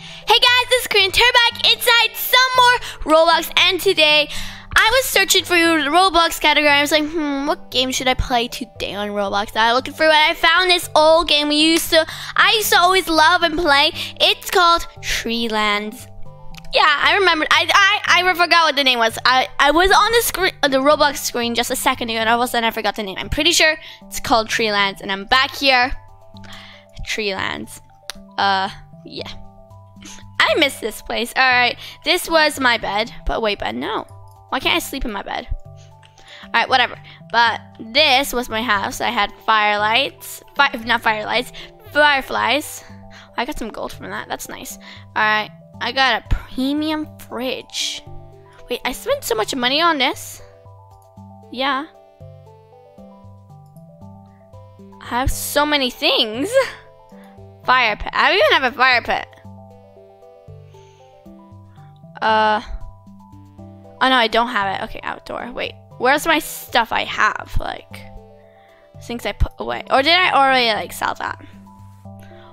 Hey guys, this is Karina back inside some more Roblox, and today I was searching for the Roblox category. I was like, hmm, what game should I play today on Roblox? I was looking for it. I found this old game we used to, I used to always love and play. It's called Treelands. Yeah, I remember. I, I I forgot what the name was. I, I was on the screen, the Roblox screen just a second ago, and all of a sudden I forgot the name. I'm pretty sure it's called Treelands, and I'm back here. Treelands. Uh, yeah. I miss this place. All right, this was my bed, but wait, bed, no. Why can't I sleep in my bed? All right, whatever. But this was my house. I had firelights, fire, not firelights, fireflies. I got some gold from that. That's nice. All right. I got a premium fridge. Wait, I spent so much money on this. Yeah. I have so many things. Fire pit. I even have a fire pit. Uh. Oh no, I don't have it. Okay, outdoor. Wait, where's my stuff I have? Like, things I put away. Or did I already like sell that?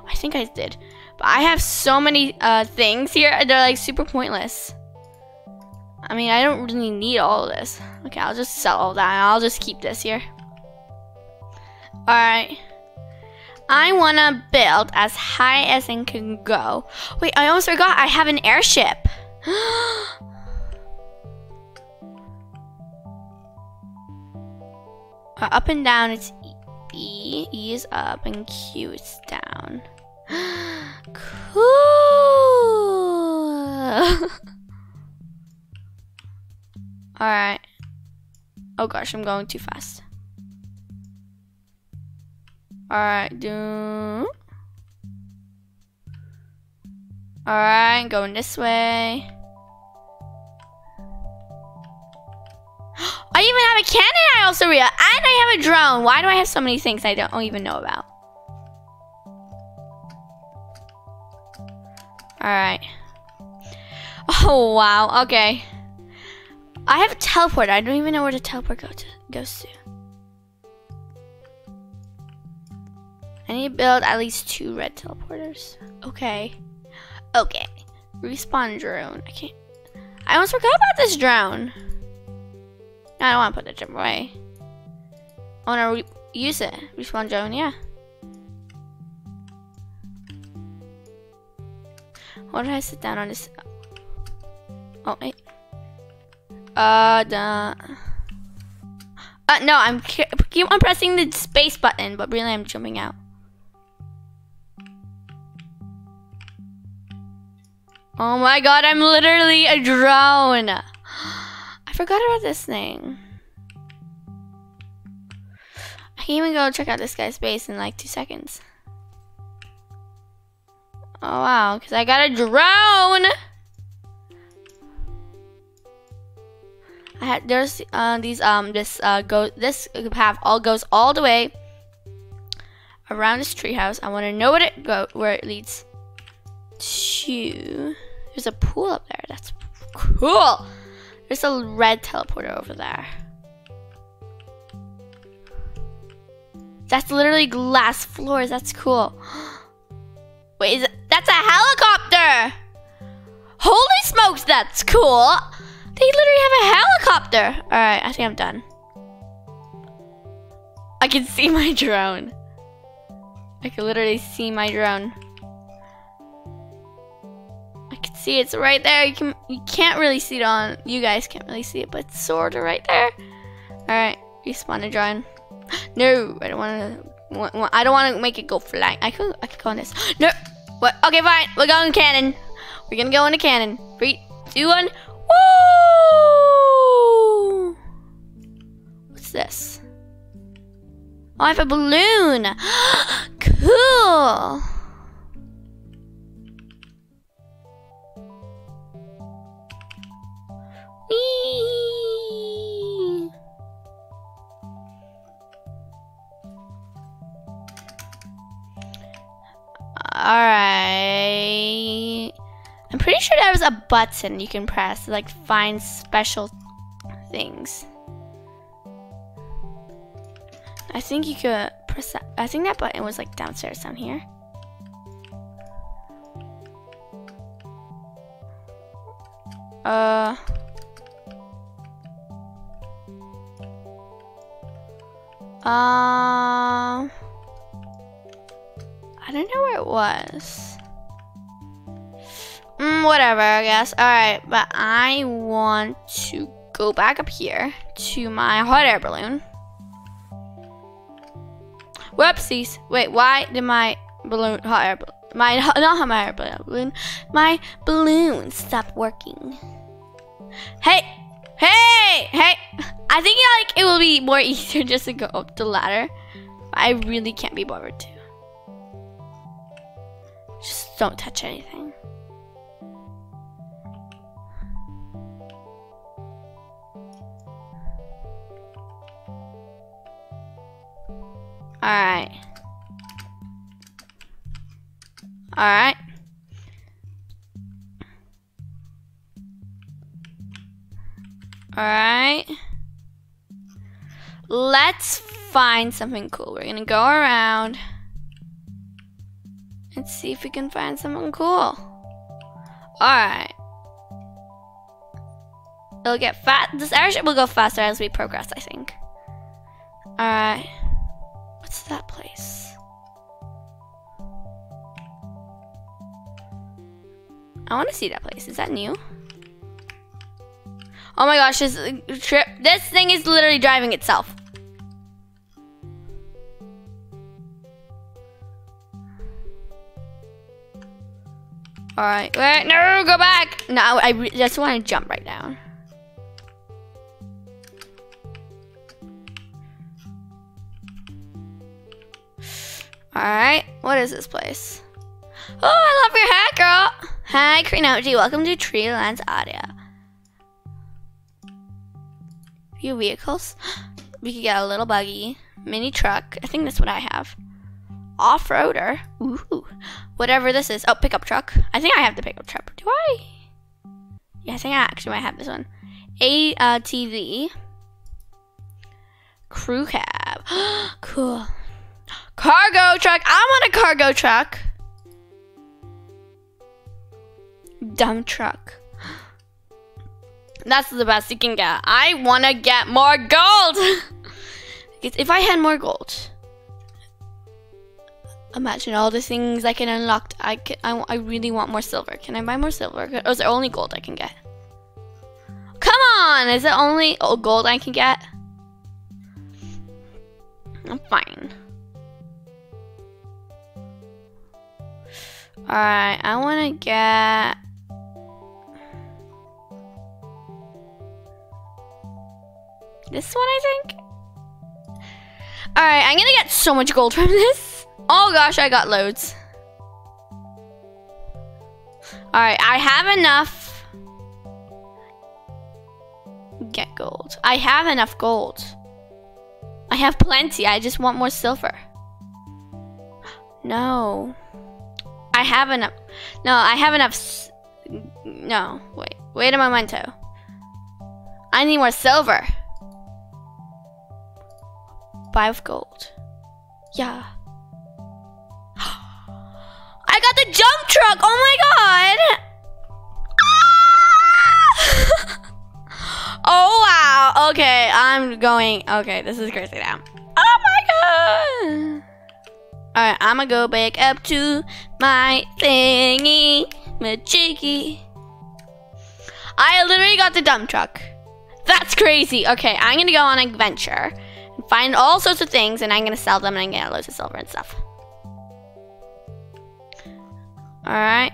I think I did. But I have so many uh, things here. They're like super pointless. I mean, I don't really need all of this. Okay, I'll just sell all that. I'll just keep this here. Alright. I want to build as high as I can go. Wait, I almost forgot. I have an airship. Uh, up and down, it's E. E is up and Q is down. cool. Alright. Oh gosh, I'm going too fast. Alright, do. Alright, going this way. Also real and I have a drone. Why do I have so many things I don't even know about? Alright. Oh, wow. Okay. I have a teleport. I don't even know where the teleport go to, goes to. I need to build at least two red teleporters. Okay. Okay. Respawn drone. I can't. I almost forgot about this drone. No, I don't want to put the drone away. I want to use it. Respawn drone, yeah. Why did I sit down on this? Oh, wait. Uh, the. Uh, no, I'm keep on pressing the space button, but really I'm jumping out. Oh my god, I'm literally a drone. Forgot about this thing. I can even go check out this guy's base in like two seconds. Oh wow, because I got a drone! I had there's uh, these um this uh go this path all goes all the way around this treehouse. I want to know what it go where it leads to. There's a pool up there. That's cool. There's a red teleporter over there. That's literally glass floors. That's cool. Wait, is it, that's a helicopter! Holy smokes, that's cool! They literally have a helicopter! Alright, I think I'm done. I can see my drone. I can literally see my drone. I can see it's right there. You can you can't really see it on you guys can't really see it, but sorta right there. Alright, respawn a drone. No, I don't wanna I don't want to make it go flying. I could, I could go on this. No. What? Okay, fine. We're going cannon. We're gonna go in a cannon. Three, two, one. Woo! What's this? Oh, I have a balloon. cool. Alright. I'm pretty sure there's a button you can press to like find special things. I think you could press that. I think that button was like downstairs down here. Uh. Um. I don't know where it was. Mm, whatever, I guess. Alright, but I want to go back up here to my hot air balloon. Whoopsies. Wait, why did my balloon, hot air balloon, my, not my air balloon, my balloon stop working? Hey, hey, hey. I think like it will be more easier just to go up the ladder. I really can't be bothered to. Just don't touch anything. Alright. Alright. Alright. Let's find something cool. We're gonna go around. Let's see if we can find something cool. Alright. It'll get fast. This airship will go faster as we progress, I think. Alright. What's that place? I want to see that place. Is that new? Oh my gosh, this uh, trip, this thing is literally driving itself. All right, wait, no, go back. No, I just want to jump right down. All right, what is this place? Oh, I love your hat, girl. Hi, Krinoji. Welcome to Treelands Auto. Few vehicles. We could get a little buggy, mini truck. I think that's what I have. Off-roader. Ooh. Whatever this is. Oh, pickup truck. I think I have the pickup truck. Do I? Yeah, I think I actually might have this one. ATV. Uh, Crew cab. cool. Cargo truck. I want a cargo truck. Dump truck. That's the best you can get. I want to get more gold. if I had more gold, imagine all the things I can unlock. I, can, I, I really want more silver. Can I buy more silver? Or is there only gold I can get? Come on! Is it only gold I can get? I'm fine. Alright, I want to get... This one, I think? Alright, I'm gonna get so much gold from this. Oh gosh, I got loads. Alright, I have enough. Get gold. I have enough gold. I have plenty. I just want more silver. No. I have enough. No, I have enough. no, wait. Wait a momento. I need more silver. Five gold. Yeah. Got the jump truck. Oh my god. Ah! oh wow. Okay, I'm going. Okay, this is crazy now. Oh my god. Alright, I'm gonna go back up to my thingy, my cheeky. I literally got the dump truck. That's crazy. Okay, I'm gonna go on an adventure and find all sorts of things, and I'm gonna sell them and I'm gonna get loads of silver and stuff. Alright.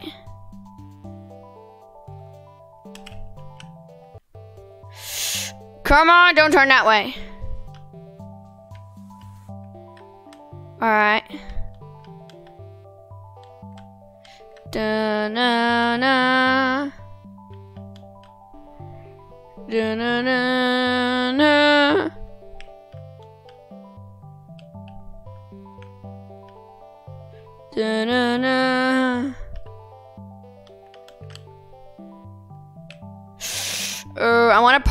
Come on, don't turn that way. Alright. Da na na. Da na na.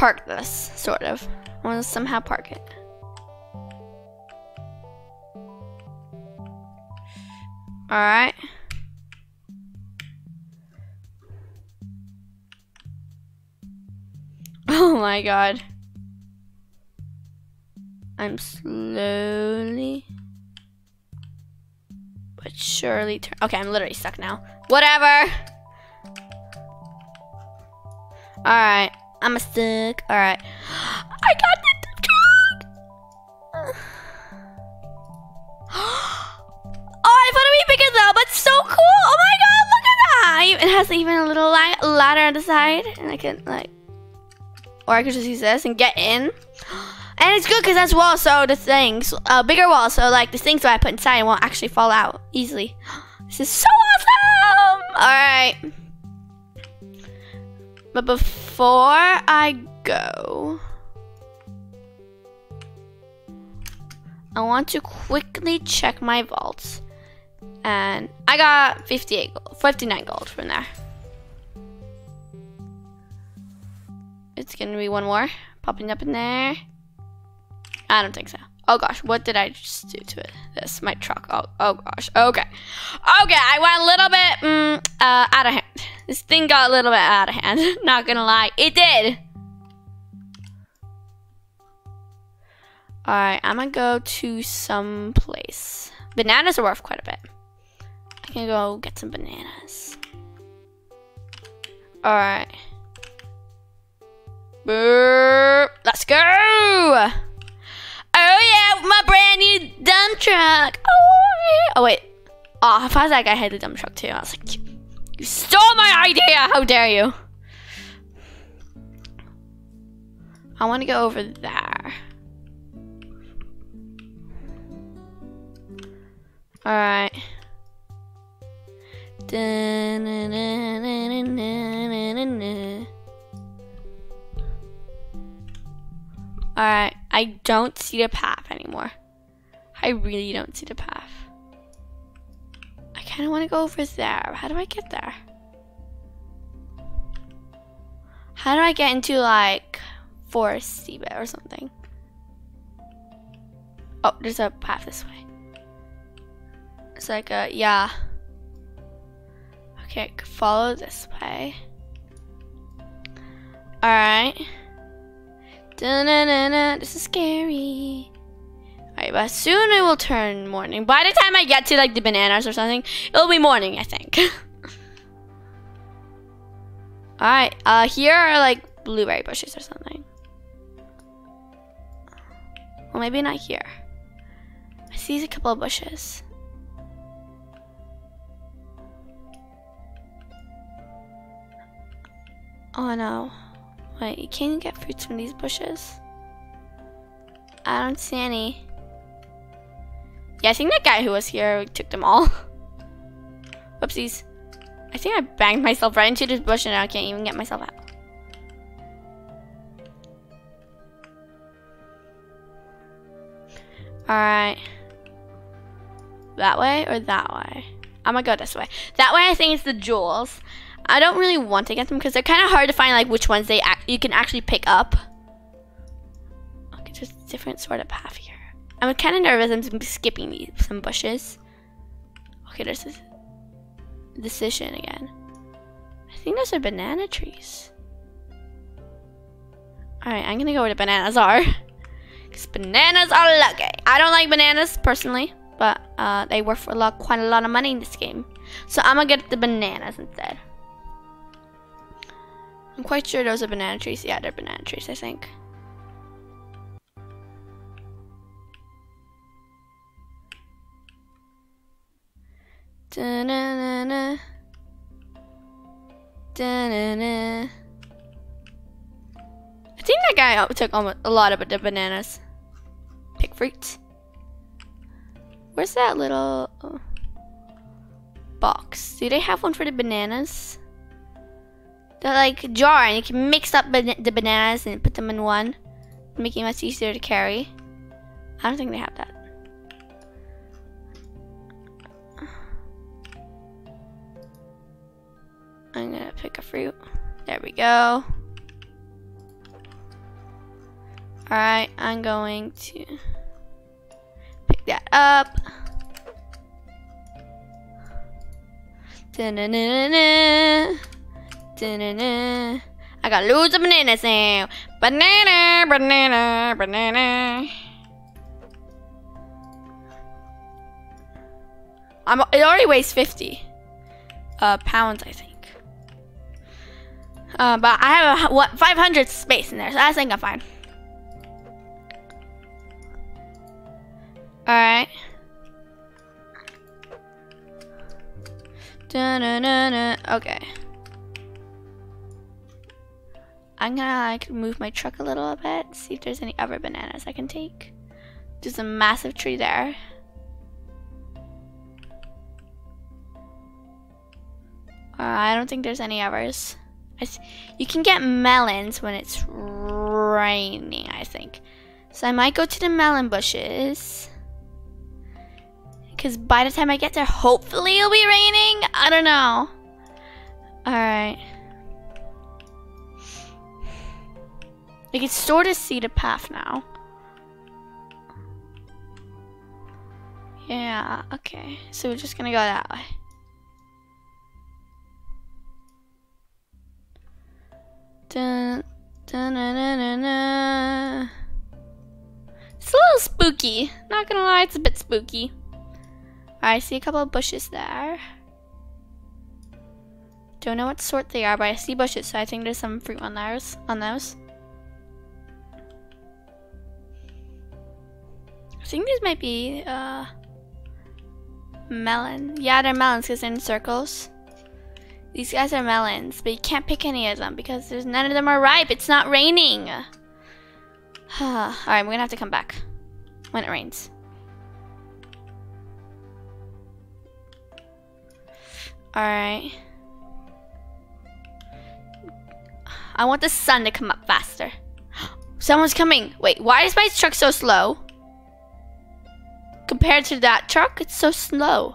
Park this, sort of. I want to somehow park it. Alright. Oh my god. I'm slowly but surely turn. Okay, I'm literally stuck now. Whatever. Alright, I'm a stick. Alright. I got the truck! oh, I thought it'd be bigger though, but so cool! Oh my god, look at that! It has even a little ladder on the side, and I can like, or I could just use this and get in. And it's good because that's wall, so the things, a uh, bigger wall, so like the things that I put inside won't actually fall out easily. This is so awesome! Alright. But before I go, I want to quickly check my vaults. And I got 58 gold, 59 gold from there. It's gonna be one more popping up in there. I don't think so. Oh gosh, what did I just do to it? This, my truck. Oh, oh gosh. Okay. Okay, I went a little bit mm, uh, out of hand. This thing got a little bit out of hand. Not gonna lie. It did. Alright, I'm gonna go to some place. Bananas are worth quite a bit. I can go get some bananas. Alright. Let's go! Oh yeah, my brand new dump truck. Oh yeah. Oh wait. Oh, I was that guy had the dump truck too, I was like, you stole my idea. How dare you? I want to go over there. All right. Alright, I don't see the path anymore. I really don't see the path. I kind of want to go over there. How do I get there? How do I get into like forest bit or something? Oh, there's a path this way. It's like a, yeah. Okay, follow this way. Alright. This is scary. But soon it will turn morning. By the time I get to like the bananas or something, it'll be morning, I think. Alright, uh, here are like blueberry bushes or something. Well, maybe not here. I see a couple of bushes. Oh no. Wait, can you get fruits from these bushes? I don't see any. Yeah, I think that guy who was here took them all. Whoopsies. I think I banged myself right into this bush and I can't even get myself out. Alright. That way or that way? I'm gonna go this way. That way I think it's the jewels. I don't really want to get them because they're kind of hard to find like which ones they you can actually pick up. Okay, there's a different sort of path here. I'm kind of nervous. I'm skipping some bushes. Okay, there's this decision again. I think those are banana trees. Alright, I'm gonna go where the bananas are. Because bananas are lucky. I don't like bananas personally, but uh, they worth a lot, quite a lot of money in this game. So I'm gonna get the bananas instead. I'm quite sure those are banana trees. Yeah, they're banana trees, I think. Da -na -na -na. Da -na -na. I think that guy took almost a lot of the bananas. Pick fruits. Where's that little oh, box? Do they have one for the bananas? They're like jar and you can mix up the bananas and put them in one, making it much easier to carry. I don't think they have that. I'm gonna pick a fruit. There we go. Alright, I'm going to pick that up. -na -na -na. Da -na -na. I got loads of bananas now. Banana, banana, banana. I'm, it already weighs 50 uh, pounds, I think. Uh, but I have a, what 500 space in there, so I think I'm fine. All right. Okay. I'm gonna like move my truck a little bit, see if there's any other bananas I can take. There's a massive tree there. Uh, I don't think there's any others. You can get melons when it's raining, I think. So I might go to the melon bushes. Because by the time I get there, hopefully it'll be raining. I don't know. Alright. I can sort of see the path now. Yeah, okay. So we're just gonna go that way. Dun, dun, It's a little spooky. Not gonna lie, it's a bit spooky. I see a couple of bushes there. Don't know what sort they are, but I see bushes, so I think there's some fruit on those. On those. I think these might be uh, melon. Yeah, they're melons because they're in circles. These guys are melons, but you can't pick any of them because there's none of them are ripe. It's not raining. Alright, we're gonna have to come back when it rains. Alright. I want the sun to come up faster. Someone's coming. Wait, why is my truck so slow? Compared to that truck, it's so slow.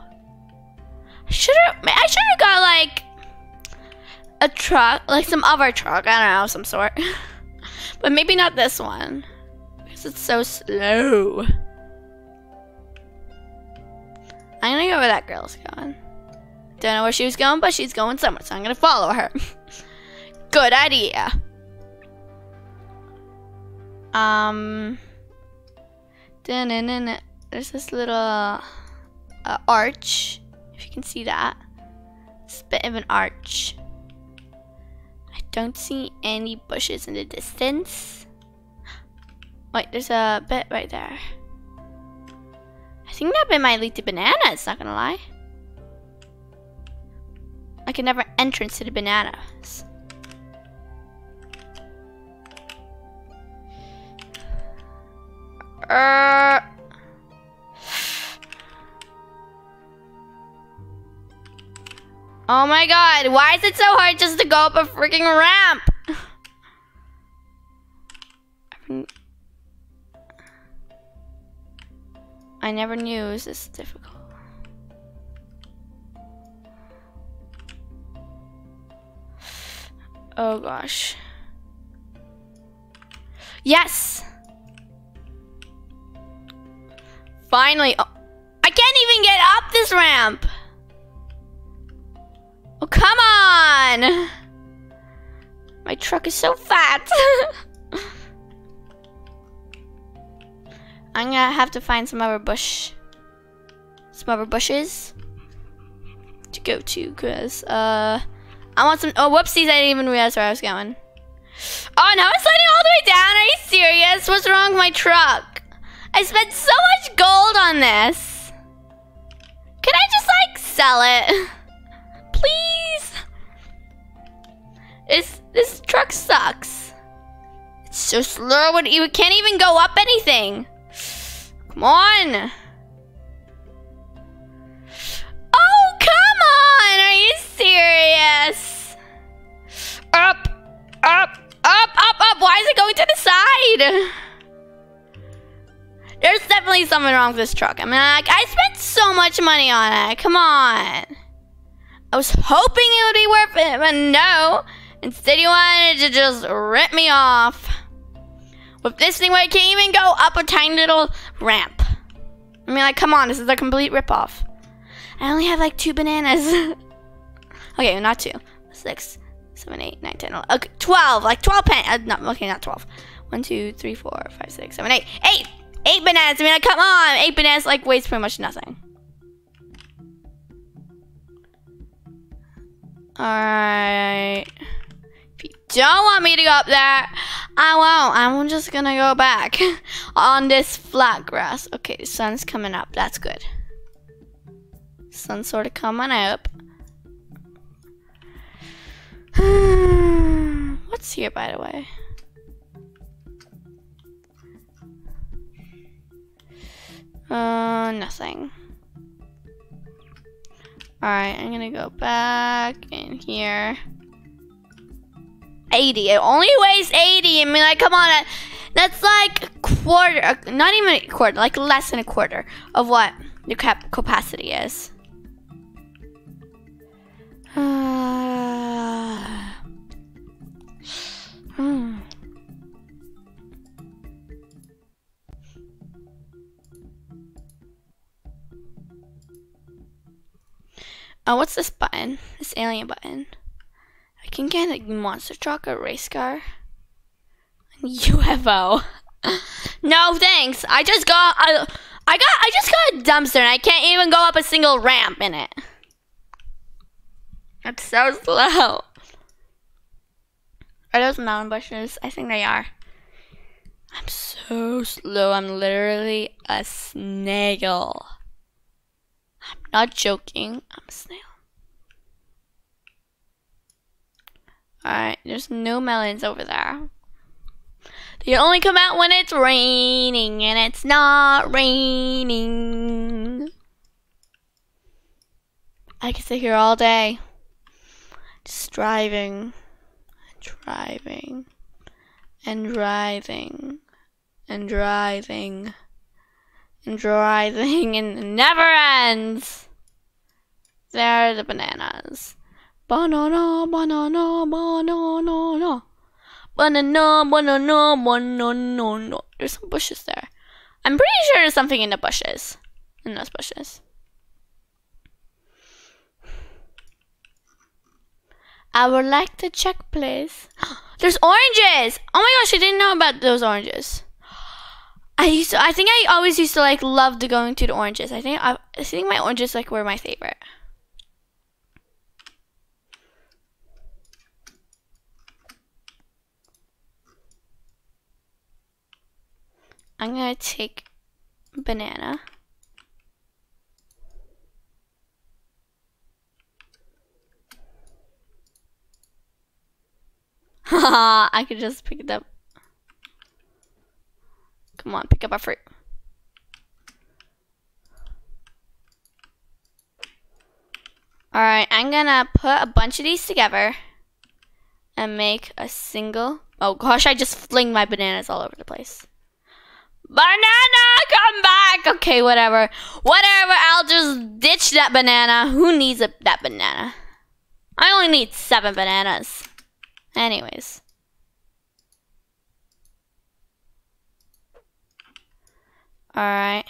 Should I should have got like a truck, like some other truck, I don't know, some sort. but maybe not this one. Because it's so slow. I'm gonna go where that girl's going. Don't know where she was going, but she's going somewhere, so I'm gonna follow her. Good idea. Um. There's this little uh, arch, if you can see that. It's a bit of an arch. I don't see any bushes in the distance. Wait, there's a bit right there. I think that bit might lead to bananas, not gonna lie. Like another entrance to the bananas. Uh, oh my god, why is it so hard just to go up a freaking ramp? I never knew it was this difficult. Oh gosh. Yes! Finally. Oh, I can't even get up this ramp. Come on. My truck is so fat. I'm gonna have to find some other bush, some other bushes to go to, cause uh, I want some. Oh, whoopsies! I didn't even realize where I was going. Oh, now it's sliding all the way down. Are you serious? What's wrong with my truck? I spent so much gold on this. Can I just like sell it? Please? This this truck sucks. It's so slow. and You can't even go up anything. Come on. Oh, come on. Are you serious? Up, up, up, up, up. Why is it going to the side? There's definitely something wrong with this truck. I mean, like, I spent so much money on it. Come on. I was hoping it would be worth it, but no. Instead, you wanted to just rip me off. With this thing where I can't even go up a tiny little ramp. I mean, like, come on, this is a complete ripoff. I only have like two bananas. Okay, not two. Six, seven, eight, nine, ten, eleven. Okay, twelve. Like twelve pen. Uh, no, okay, not twelve. One, two, three, four, five, six, seven, eight. Eight. Eight bananas. I mean, like, come on. Eight bananas like weighs pretty much nothing. Alright. If you don't want me to go up there, I won't. I'm just gonna go back on this flat grass. Okay, sun's coming up. That's good. Sun's sort of coming up. What's here, by the way? Uh, nothing. Alright, I'm gonna go back in here. 80. It only weighs 80. I mean, like, come on. That's like a quarter, uh, not even a quarter, like less than a quarter of what the cap capacity is. hmm. Oh, what's this button? This alien button. I can get a monster truck, a race car, UFO. no thanks. I just got I, I got I just got a dumpster and I can't even go up a single ramp in it. That's so slow. Are those mountain bushes? I think they are. I'm so slow. I'm literally a snail. I'm not joking. I'm a snail. Alright, there's no melons over there. They only come out when it's raining, and it's not raining. I can sit here all day. Just driving, driving, and driving, and driving and driving and it never ends. There are the bananas. Banana, banana, banana, banana, banana, banana. There's some bushes there. I'm pretty sure there's something in the bushes. In those bushes. I would like to check, please. There's oranges! Oh my gosh, I didn't know about those oranges. I used to, I think I always used to like love to going to the oranges. I think I, I think my oranges like were my favorite. I'm gonna take banana. I could just pick it up. Come on, pick up our fruit. Alright, I'm gonna put a bunch of these together and make a single. Oh gosh, I just fling my bananas all over the place. Banana, come back! Okay, whatever. Whatever, I'll just ditch that banana. Who needs a, that banana? I only need seven bananas. Anyways. Alright.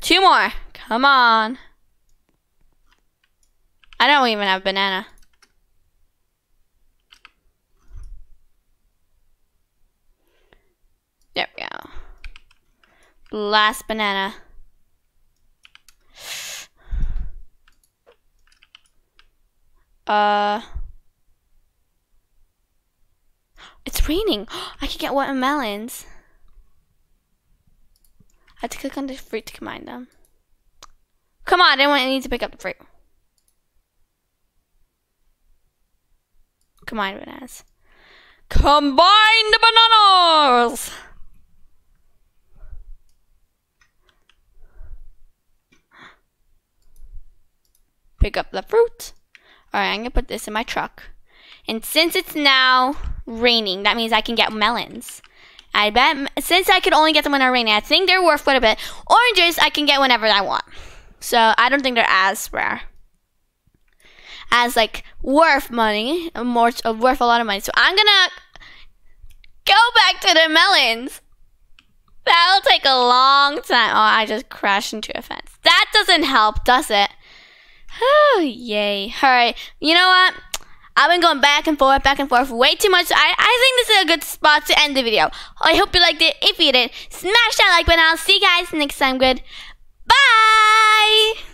Two more. Come on. I don't even have banana. There we go. Last banana. Uh... It's raining. I can get watermelons. I have to click on the fruit to combine them. Come on, I didn't want need to pick up the fruit. Combine bananas. Combine the bananas! Pick up the fruit. Alright, I'm gonna put this in my truck. And since it's now raining, that means I can get melons. I bet, since I could only get them when they're raining, I think they're worth quite a bit. Oranges, I can get whenever I want. So I don't think they're as rare. As like worth money, more uh, worth a lot of money. So I'm gonna go back to the melons. That'll take a long time. Oh, I just crashed into a fence. That doesn't help, does it? Oh, yay. Alright, you know what? I've been going back and forth, back and forth way too much. I, I think this is a good spot to end the video. I hope you liked it. If you did, smash that like button. I'll see you guys next time. Good. Bye!